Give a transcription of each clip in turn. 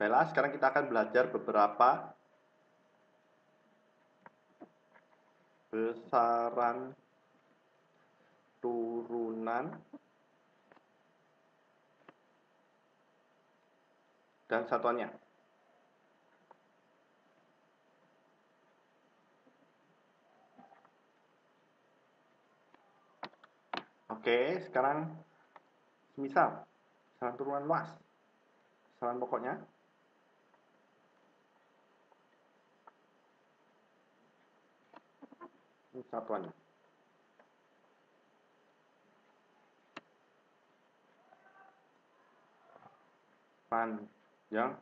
Baiklah, sekarang kita akan belajar beberapa besaran turunan dan satuannya. Oke, sekarang misal besaran turunan luas. Besaran pokoknya satuannya. Panjang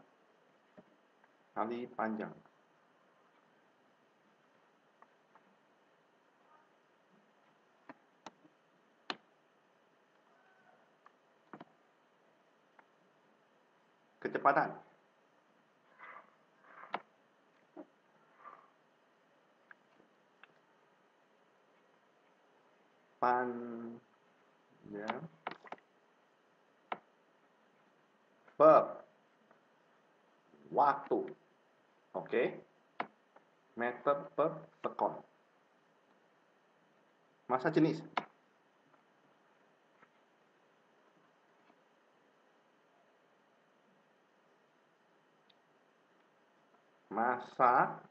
kali panjang. Kecepatan panjang per waktu. Oke. Meter per sekon. Masa jenis. Masa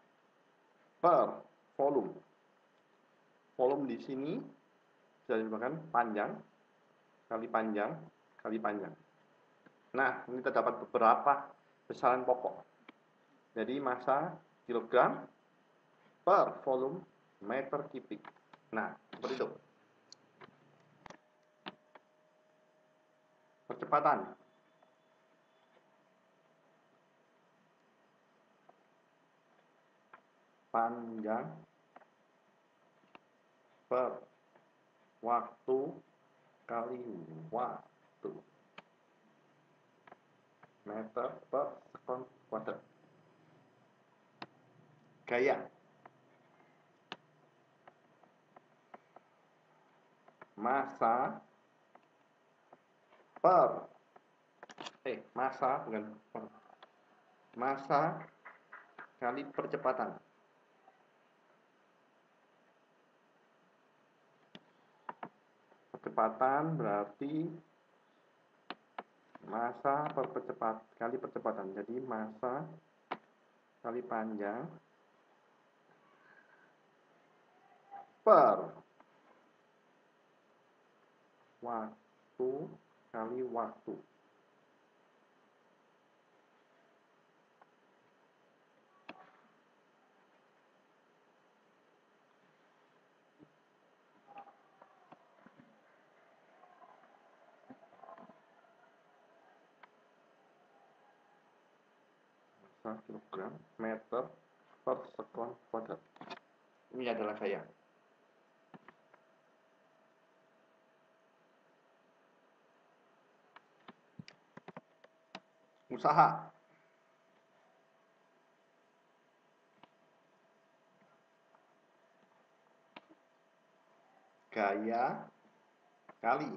per volume. Volume di sini bisa dimakan panjang kali panjang kali panjang. Nah, ini terdapat beberapa besaran pokok. Jadi massa kilogram per volume meter kubik. Nah, seperti itu. Percepatan. Panjang per waktu kali waktu. Meter per sekon kuadrat. Gaya. Masa per eh masa bukan per masa kali percepatan percepatan berarti masa per percepat kali percepatan. Jadi masa kali panjang per waktu kali waktu. Kilogram meter per sekon kuadrat. Ini adalah saya. Usaha. Gaya kali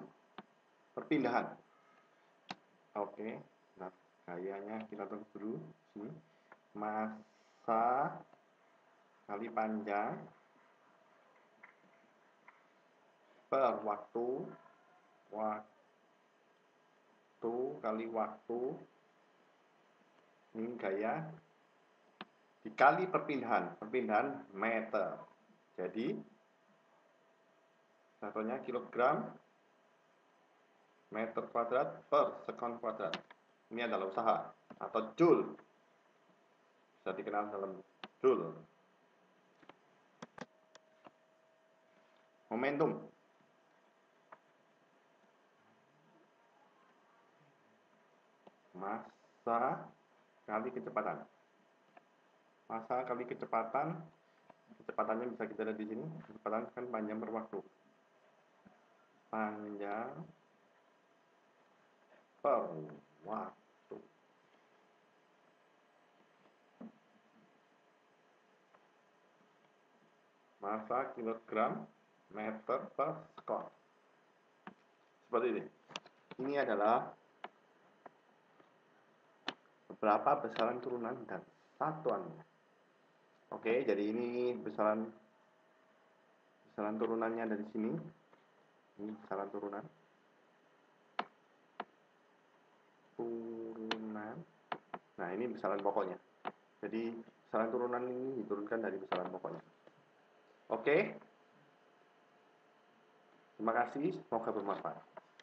perpindahan. Oke, nah gayanya kita tulis dulu sini masa kali panjang. Per waktu waktu kali waktu. Ini gaya dikali perpindahan perpindahan meter. Jadi satunya kilogram meter kuadrat per sekon kuadrat ini adalah usaha atau joule bisa dikenal dalam joule momentum. Massa kali kecepatan. Massa kali kecepatan. Kecepatannya bisa kita lihat di sini. Kecepatan kan panjang per waktu panjang per waktu massa kilogram meter per skor. Seperti ini. Ini adalah berapa besaran turunan dan satuannya. Oke, jadi ini besaran besaran turunannya dari sini. Ini besaran turunan. Turunan. Nah, ini besaran pokoknya. Jadi, besaran turunan ini diturunkan dari besaran pokoknya. Oke. Terima kasih, semoga bermanfaat.